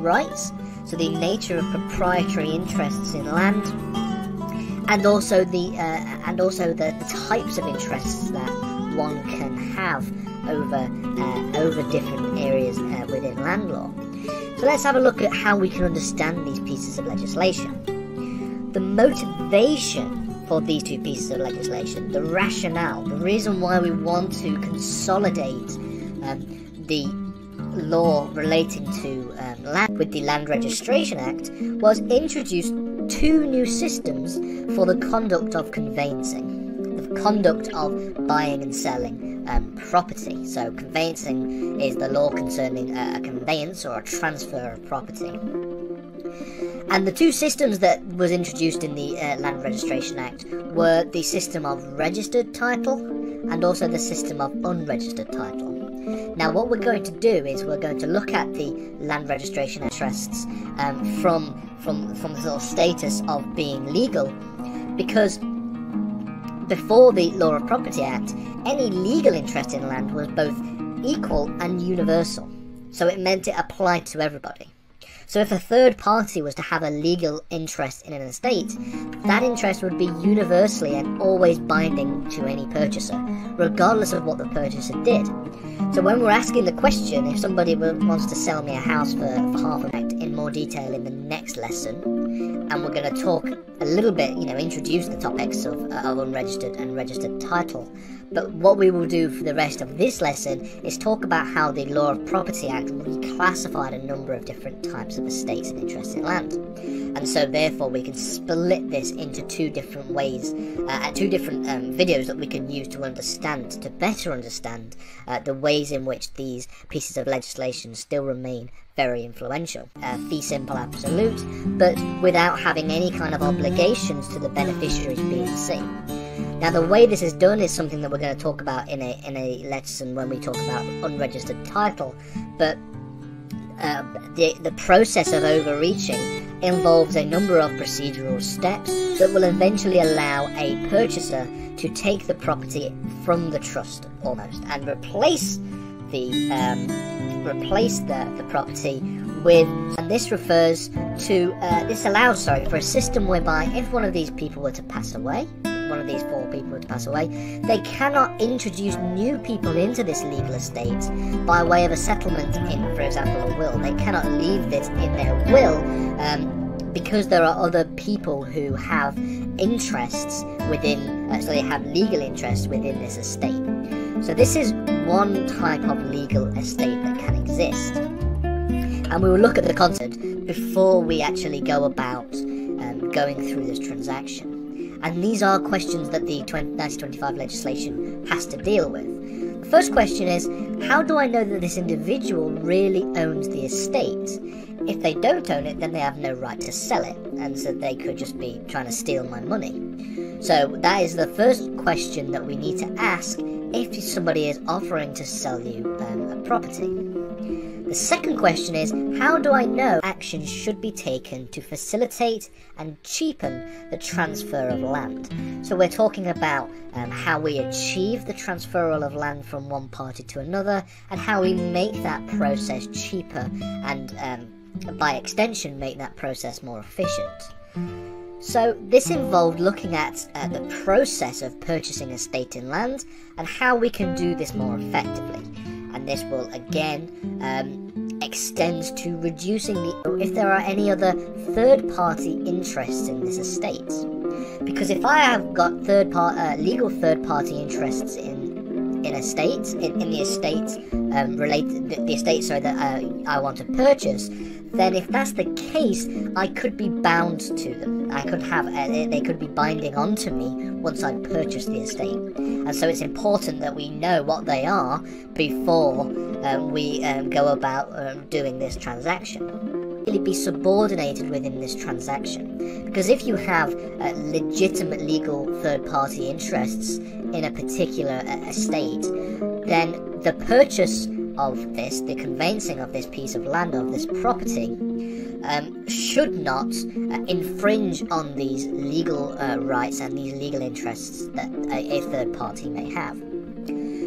rights, so the nature of proprietary interests in land, and also the uh, and also the, types of interests that one can have over uh, over different areas uh, within land law. So let's have a look at how we can understand these pieces of legislation. The motivation for these two pieces of legislation, the rationale, the reason why we want to consolidate um, the law relating to um, land with the Land Registration Act was introduced two new systems for the conduct of conveyancing, the conduct of buying and selling um, property. So, conveyancing is the law concerning a, a conveyance or a transfer of property. And the two systems that was introduced in the uh, Land Registration Act were the system of registered title and also the system of unregistered title. Now, what we're going to do is we're going to look at the land registration interests um, from from from the status of being legal, because before the Law of Property Act, any legal interest in land was both equal and universal. So it meant it applied to everybody. So if a third party was to have a legal interest in an estate, that interest would be universally and always binding to any purchaser, regardless of what the purchaser did. So when we're asking the question, if somebody wants to sell me a house for, for half a night in more detail in the next lesson, and we're going to talk a little bit, you know, introduce the topics of, uh, of unregistered and registered title, but what we will do for the rest of this lesson is talk about how the Law of Property Act reclassified a number of different types of estates and interests in land. And so, therefore, we can split this into two different ways, uh, two different um, videos that we can use to understand, to better understand uh, the ways in which these pieces of legislation still remain very influential. Uh, fee simple absolute, but without having any kind of obligations to the beneficiaries being seen. Now, the way this is done is something that we're going to talk about in a in a lesson when we talk about unregistered title. But uh, the the process of overreaching involves a number of procedural steps that will eventually allow a purchaser to take the property from the trust almost and replace the um, replace the, the property with and this refers to uh, this allows sorry for a system whereby if one of these people were to pass away one of these four people to pass away, they cannot introduce new people into this legal estate by way of a settlement in, for example, a will. They cannot leave this in their will um, because there are other people who have interests within, uh, so they have legal interests within this estate. So this is one type of legal estate that can exist. And we will look at the concept before we actually go about um, going through this transaction. And these are questions that the 1925 legislation has to deal with. The first question is how do I know that this individual really owns the estate? If they don't own it, then they have no right to sell it, and so they could just be trying to steal my money. So that is the first question that we need to ask if somebody is offering to sell you um, a property. The second question is how do I know action should be taken to facilitate and cheapen the transfer of land? So we're talking about um, how we achieve the transferal of land from one party to another and how we make that process cheaper and um, by extension make that process more efficient. So, this involved looking at uh, the process of purchasing estate in land and how we can do this more effectively and this will again um, extend to reducing the if there are any other third party interests in this estate. Because if I have got third part uh, legal third party interests in in estate in, in the estate um, related the, the estate sorry that uh, I want to purchase, then if that's the case, I could be bound to them. I could have uh, they could be binding onto me once I purchase the estate, and so it's important that we know what they are before um, we um, go about um, doing this transaction really be subordinated within this transaction. Because if you have uh, legitimate legal third party interests in a particular uh, estate, then the purchase of this, the conveyancing of this piece of land, of this property, um, should not uh, infringe on these legal uh, rights and these legal interests that a, a third party may have.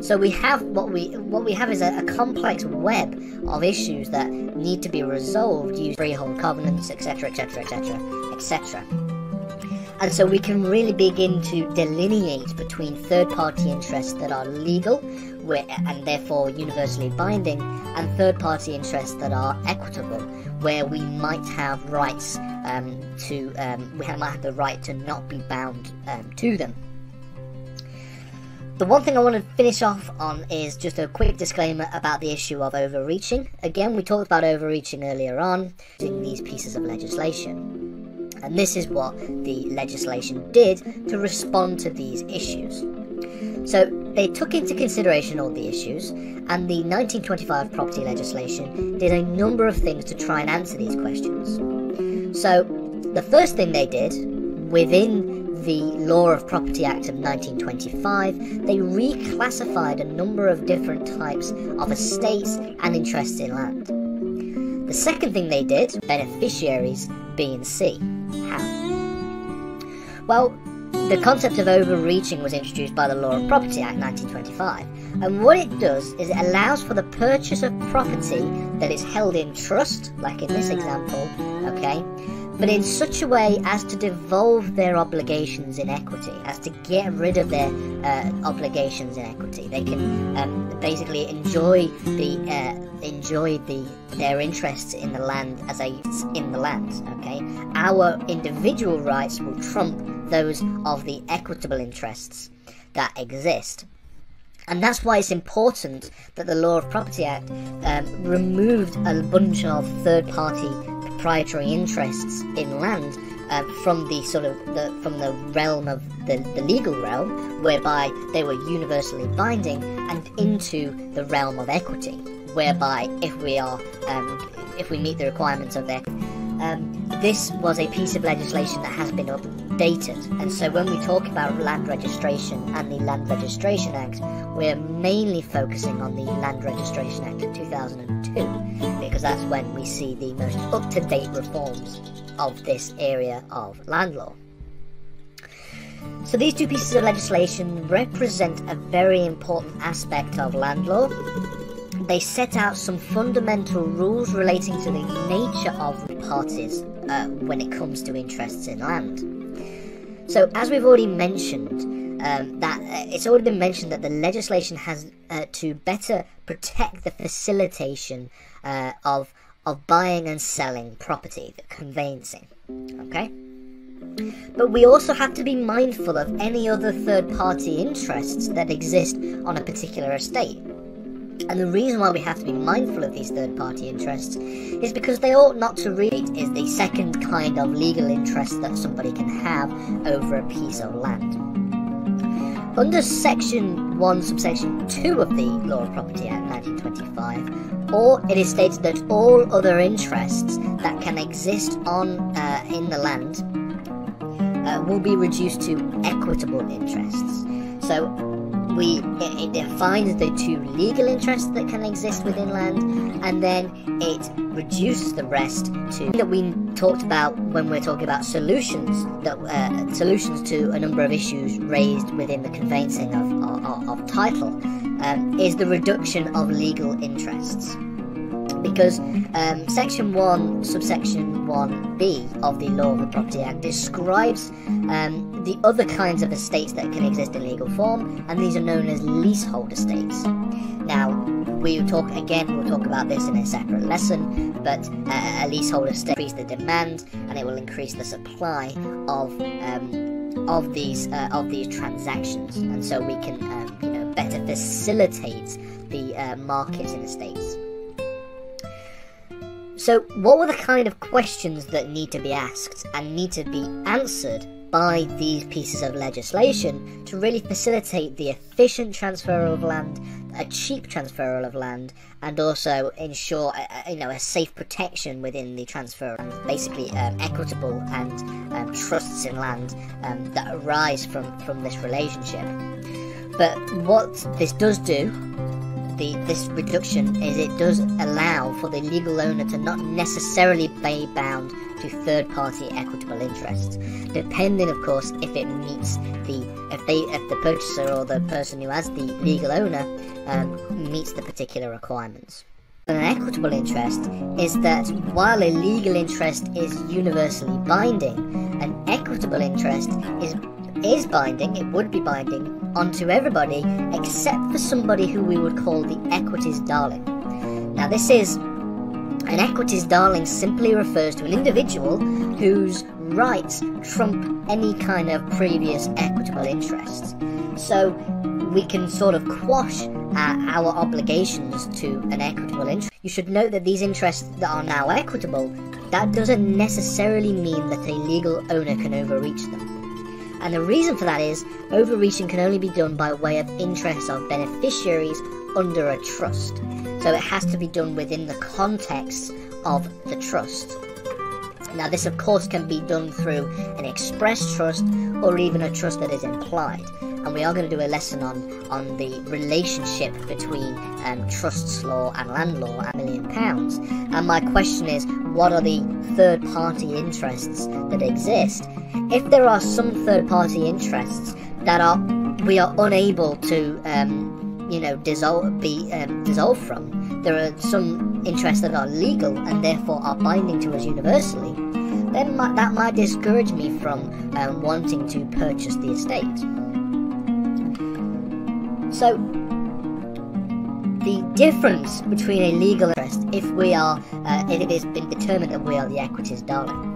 So we have what we what we have is a, a complex web of issues that need to be resolved using freehold covenants, etc., etc., etc., etc. And so we can really begin to delineate between third party interests that are legal and therefore universally binding, and third party interests that are equitable, where we might have rights um, to, um, we might have the right to not be bound um, to them. The one thing I want to finish off on is just a quick disclaimer about the issue of overreaching. Again, we talked about overreaching earlier on in these pieces of legislation. And this is what the legislation did to respond to these issues. So they took into consideration all the issues, and the 1925 property legislation did a number of things to try and answer these questions. So the first thing they did within the Law of Property Act of 1925, they reclassified a number of different types of estates and interests in land. The second thing they did, beneficiaries B and C. How? Well, the concept of overreaching was introduced by the Law of Property Act 1925, and what it does is it allows for the purchase of property that is held in trust, like in this example, okay, but in such a way as to devolve their obligations in equity, as to get rid of their uh, obligations in equity. They can um, basically enjoy the uh, enjoy the their interests in the land as a in the land. Okay, our individual rights will trump those of the equitable interests that exist. And that's why it's important that the Law of Property Act um, removed a bunch of third party proprietary interests in land uh, from the sort of the, from the realm of the, the legal realm, whereby they were universally binding, and into the realm of equity, whereby if we are um, if we meet the requirements of their um, this was a piece of legislation that has been updated, and so when we talk about land registration and the Land Registration Act, we're mainly focusing on the Land Registration Act of 2002 because that's when we see the most up to date reforms of this area of land law. So, these two pieces of legislation represent a very important aspect of land law they set out some fundamental rules relating to the nature of parties uh, when it comes to interests in land. So, as we've already mentioned, um, that uh, it's already been mentioned that the legislation has uh, to better protect the facilitation uh, of of buying and selling property, the conveyancing. Okay. But we also have to be mindful of any other third party interests that exist on a particular estate. And the reason why we have to be mindful of these third party interests is because they ought not to read is the second kind of legal interest that somebody can have over a piece of land. Under section 1 subsection 2 of the Law of Property Act 1925, or it is stated that all other interests that can exist on uh, in the land uh, will be reduced to equitable interests. So we it, it, defines the two legal interests that can exist within land, and then it reduces the rest to that we talked about when we're talking about solutions that uh, solutions to a number of issues raised within the conveyancing of, of, of title um, is the reduction of legal interests because um, section 1 subsection 1b of the law of the property act describes um, the other kinds of estates that can exist in legal form and these are known as leasehold estates. Now we will talk again we'll talk about this in a separate lesson but uh, a leasehold estate increase the demand and it will increase the supply of um, of these uh, of these transactions. And so we can um, you know better facilitate the uh, market in estates so, what were the kind of questions that need to be asked and need to be answered by these pieces of legislation to really facilitate the efficient transfer of land, a cheap transfer of land, and also ensure a, you know a safe protection within the transfer, and basically um, equitable and um, trusts in land um, that arise from from this relationship. But what this does do the this reduction is it does allow for the legal owner to not necessarily be bound to third-party equitable interests, depending, of course, if it meets the if they if the purchaser or the person who has the legal owner um, meets the particular requirements. An equitable interest is that while a legal interest is universally binding, an equitable interest is is binding, it would be binding onto everybody except for somebody who we would call the equities darling. Now this is an equities darling simply refers to an individual whose rights trump any kind of previous equitable interests. So we can sort of quash uh, our obligations to an equitable interest. You should note that these interests that are now equitable, that doesn't necessarily mean that a legal owner can overreach them. And the reason for that is overreaching can only be done by way of interests of beneficiaries under a trust. So it has to be done within the context of the trust. Now, this of course can be done through an express trust or even a trust that is implied. And we are going to do a lesson on, on the relationship between um, trusts law and land law. And pounds. And my question is what are the third party interests that exist? If there are some third party interests that are we are unable to um, you know dissolve be um, dissolved from, there are some interests that are legal and therefore are binding to us universally. Then my, that might discourage me from um, wanting to purchase the estate. So the difference between a legal interest, if we are, uh, if it has been determined that we are the equities darling,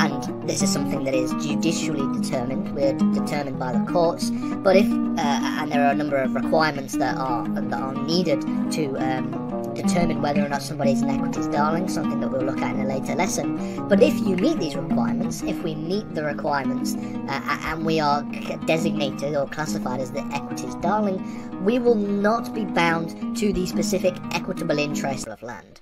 and this is something that is judicially determined, we're determined by the courts, but if, uh, and there are a number of requirements that are that are needed to um, determine whether or not somebody's an equities darling, something that we'll look at in a later lesson. But if you meet these requirements, if we meet the requirements uh, and we are designated or classified as the equities darling, we will not be bound to the specific equitable interest of land.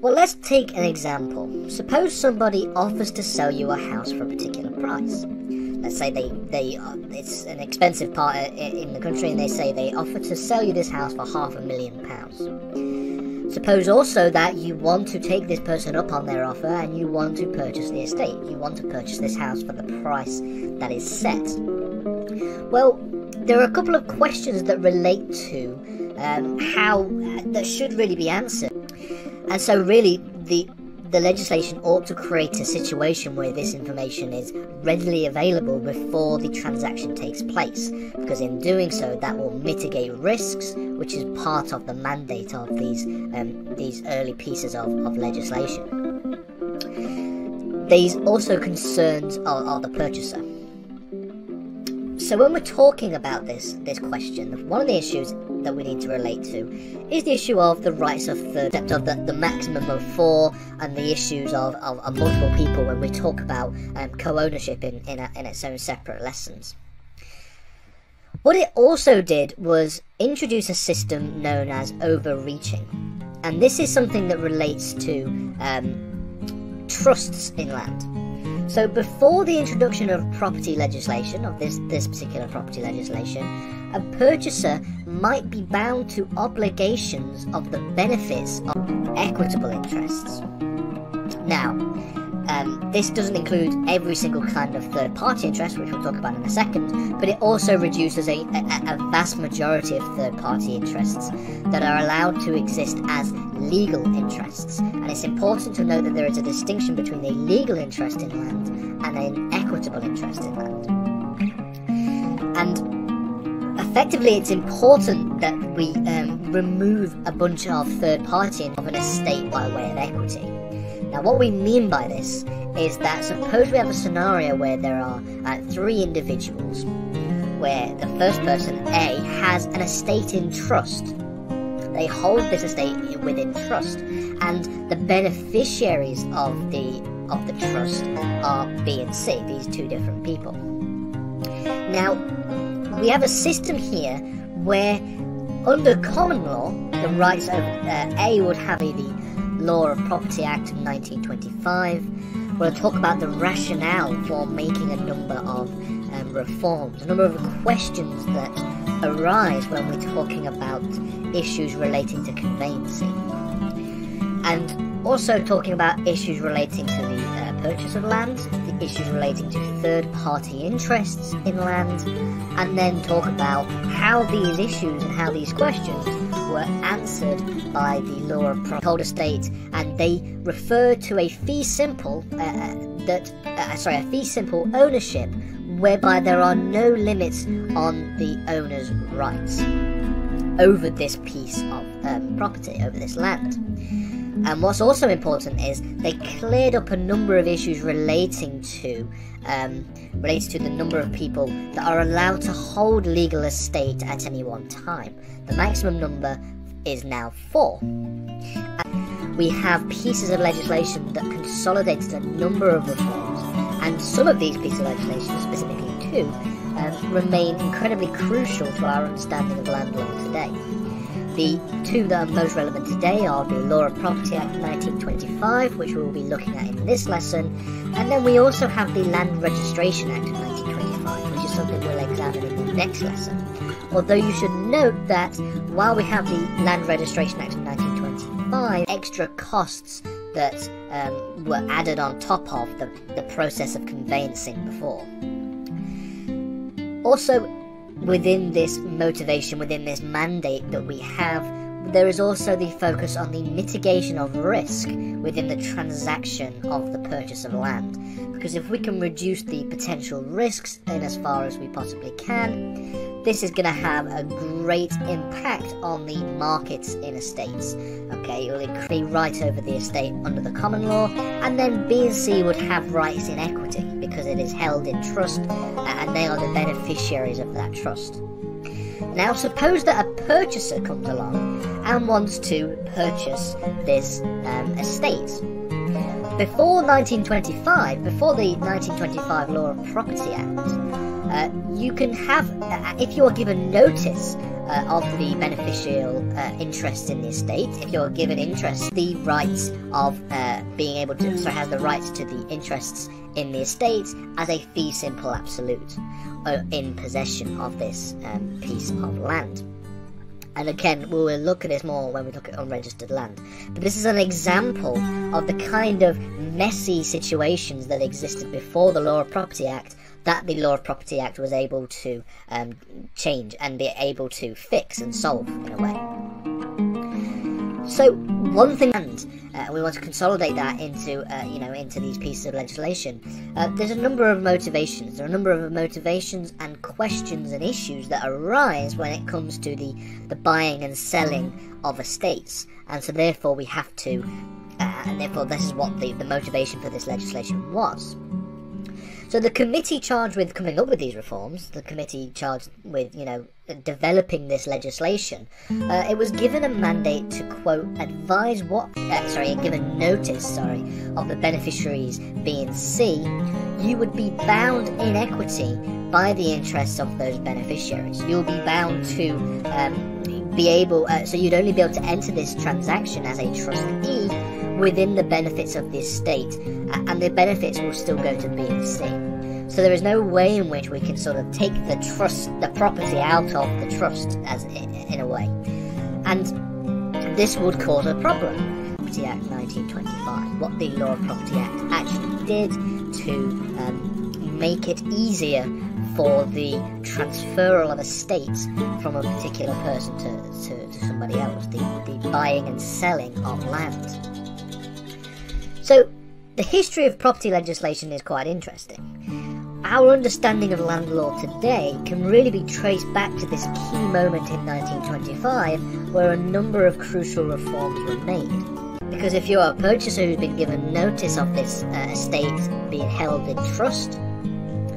Well, let's take an example. Suppose somebody offers to sell you a house for a particular price. Let's say they, they uh, it's an expensive part in the country and they say they offer to sell you this house for half a million pounds. Suppose also that you want to take this person up on their offer and you want to purchase the estate. You want to purchase this house for the price that is set. Well, there are a couple of questions that relate to um, how that should really be answered. And so, really, the the legislation ought to create a situation where this information is readily available before the transaction takes place, because in doing so, that will mitigate risks, which is part of the mandate of these um, these early pieces of, of legislation. These also concerns are, the purchaser. So when we're talking about this this question, one of the issues that we need to relate to is the issue of the rights of the of the, the maximum of four and the issues of, of, of multiple people when we talk about um, co-ownership in, in, a, in its own separate lessons. What it also did was introduce a system known as overreaching. And this is something that relates to um, trusts in land. So before the introduction of property legislation, of this, this particular property legislation, a purchaser might be bound to obligations of the benefits of equitable interests. Now, um, this doesn't include every single kind of third party interest, which we'll talk about in a second, but it also reduces a, a, a vast majority of third party interests that are allowed to exist as legal interests. And it's important to note that there is a distinction between a legal interest in land and an equitable interest in land. And effectively, it's important that we um, remove a bunch of third party of an estate by way of equity. Now, what we mean by this is that suppose we have a scenario where there are uh, three individuals, where the first person, A, has an estate in trust they hold this estate within trust, and the beneficiaries of the of the trust are B and C, these two different people. Now, we have a system here where, under common law, the rights of uh, A would have the Law of Property Act of 1925. We'll talk about the rationale for making a number of um, reforms, a number of questions that arise when we're talking about issues relating to conveyancing. And also talking about issues relating to the uh, purchase of land, issues relating to third party interests in land, and then talk about how these issues and how these questions were answered by the law of property estate, and they refer to a fee simple uh, uh, that uh, sorry a fee simple ownership whereby there are no limits on the owner's rights over this piece of um, property, over this land. And what's also important is they cleared up a number of issues relating to um, related to the number of people that are allowed to hold legal estate at any one time. The maximum number is now four. We have pieces of legislation that consolidated a number of reforms, and some of these pieces of legislation, specifically two, um, remain incredibly crucial to our understanding of land law today. The two that are most relevant today are the Law of Property Act 1925, which we will be looking at in this lesson, and then we also have the Land Registration Act of 1925, which is something we'll examine in the next lesson. Although you should note that while we have the Land Registration Act of 1925, extra costs that um, were added on top of the, the process of conveyancing before. Also, within this motivation, within this mandate that we have, there is also the focus on the mitigation of risk within the transaction of the purchase of land. Because if we can reduce the potential risks in as far as we possibly can, this is going to have a great impact on the markets in estates. Okay, it will increase right over the estate under the common law, and then B and C would have rights in equity because it is held in trust and they are the beneficiaries of that trust. Now, suppose that a purchaser comes along and wants to purchase this um, estate. Before 1925, before the 1925 Law of Property Act, uh, you can have, uh, if you are given notice uh, of the beneficial uh, interest in the estate, if you're given interest, the rights of uh, being able to, so has the rights to the interests in the estate as a fee simple absolute uh, in possession of this um, piece of land. And again, we will look at this more when we look at unregistered land. But this is an example of the kind of messy situations that existed before the Law of Property Act that the Law of Property Act was able to um, change and be able to fix and solve in a way. So one thing, and uh, we want to consolidate that into, uh, you know, into these pieces of legislation. Uh, there's a number of motivations. There are a number of motivations and questions and issues that arise when it comes to the the buying and selling of estates, and so therefore we have to, uh, and therefore this is what the the motivation for this legislation was. So the committee charged with coming up with these reforms, the committee charged with, you know, developing this legislation, uh, it was given a mandate to quote advise what, uh, sorry, given notice, sorry, of the beneficiaries B and C, you would be bound in equity by the interests of those beneficiaries. You'll be bound to um, be able, uh, so you'd only be able to enter this transaction as a trustee within the benefits of the estate, and the benefits will still go to B and C. So there is no way in which we can sort of take the trust, the property out of the trust, as in a way, and this would cause a problem. Property Act 1925, what the Law of Property Act actually did to um, make it easier for the transferal of estates from a particular person to, to, to somebody else, the, the buying and selling of land. So, the history of property legislation is quite interesting. Our understanding of land law today can really be traced back to this key moment in 1925 where a number of crucial reforms were made. Because if you're a purchaser who's been given notice of this uh, estate being held in trust,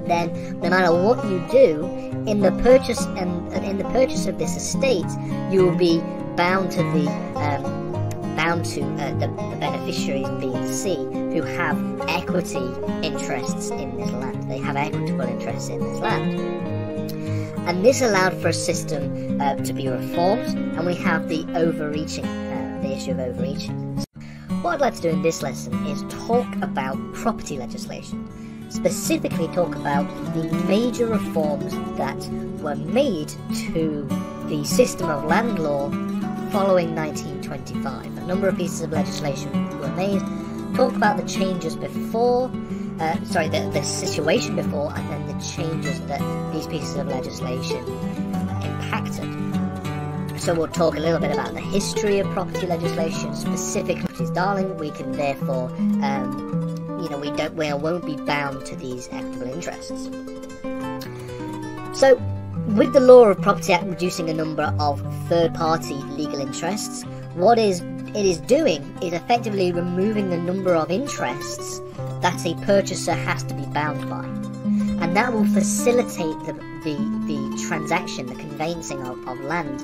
then no matter what you do in the purchase and in the purchase of this estate, you will be bound to the um, bound to uh, the, the beneficiaries B and C who have equity interests in this land. They have equitable interests in this land. And this allowed for a system uh, to be reformed, and we have the overreaching, uh, the issue of overreaching. What I'd like to do in this lesson is talk about property legislation. specifically talk about the major reforms that were made to the system of land law following 1925. A number of pieces of legislation were made. Talk about the changes before, uh, sorry, the, the situation before, and then the changes that these pieces of legislation impacted. So we'll talk a little bit about the history of property legislation, specifically, is darling. We can therefore, um, you know, we don't, we won't be bound to these equitable interests. So, with the Law of Property Act reducing a number of third-party legal interests, what is it is doing is effectively removing the number of interests that a purchaser has to be bound by, and that will facilitate the the, the transaction, the conveyancing of, of land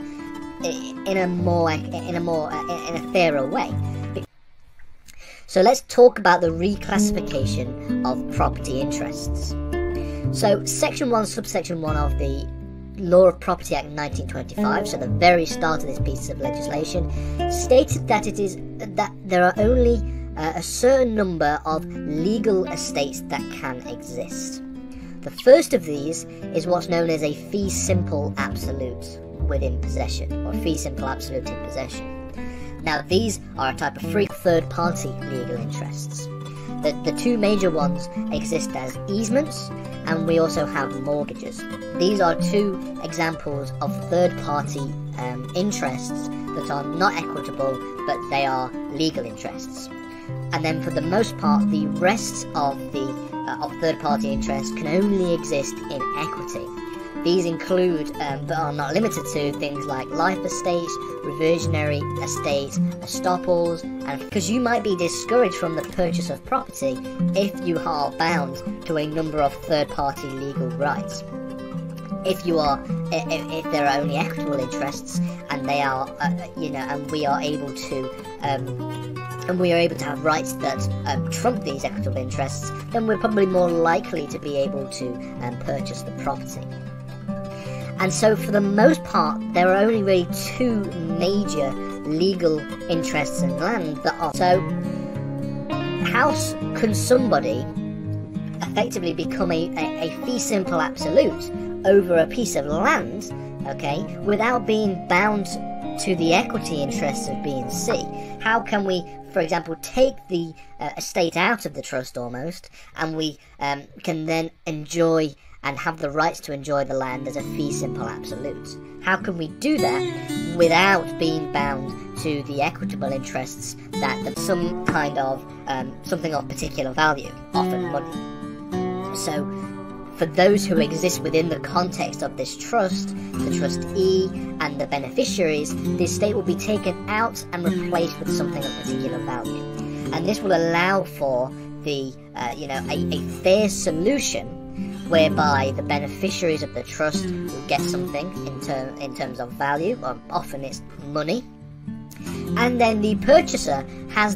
in a more in a more in a fairer way. So let's talk about the reclassification of property interests. So section 1 subsection 1 of the Law of Property Act 1925, so the very start of this piece of legislation, stated that it is that there are only uh, a certain number of legal estates that can exist. The first of these is what's known as a fee simple absolute within possession, or fee simple absolute in possession. Now, these are a type of free third party legal interests. The, the two major ones exist as easements, and we also have mortgages. These are two examples of third party um, interests that are not equitable, but they are legal interests. And then, for the most part, the rest of the uh, of third party interests can only exist in equity. These include, um, but are not limited to, things like life estates, reversionary estates, estoppels, and because you might be discouraged from the purchase of property if you are bound to a number of third-party legal rights. If you are, if, if there are only equitable interests, and they are, uh, you know, and we are able to um, and we are able to have rights that um, trump these equitable interests, then we're probably more likely to be able to um, purchase the property. And so, for the most part, there are only really two major legal interests in land that are. So, how can somebody effectively become a, a, a fee simple absolute over a piece of land, okay, without being bound to the equity interests of B and C? How can we, for example, take the uh, estate out of the trust almost, and we um, can then enjoy and have the rights to enjoy the land as a fee simple absolute. How can we do that without being bound to the equitable interests that, some kind of um, something of particular value, often money? So, for those who exist within the context of this trust, the trustee and the beneficiaries, the estate will be taken out and replaced with something of particular value. And this will allow for the, uh, you know, a, a fair solution whereby the beneficiaries of the trust will get something in, ter- in terms of value, or often it's money, and then the purchaser has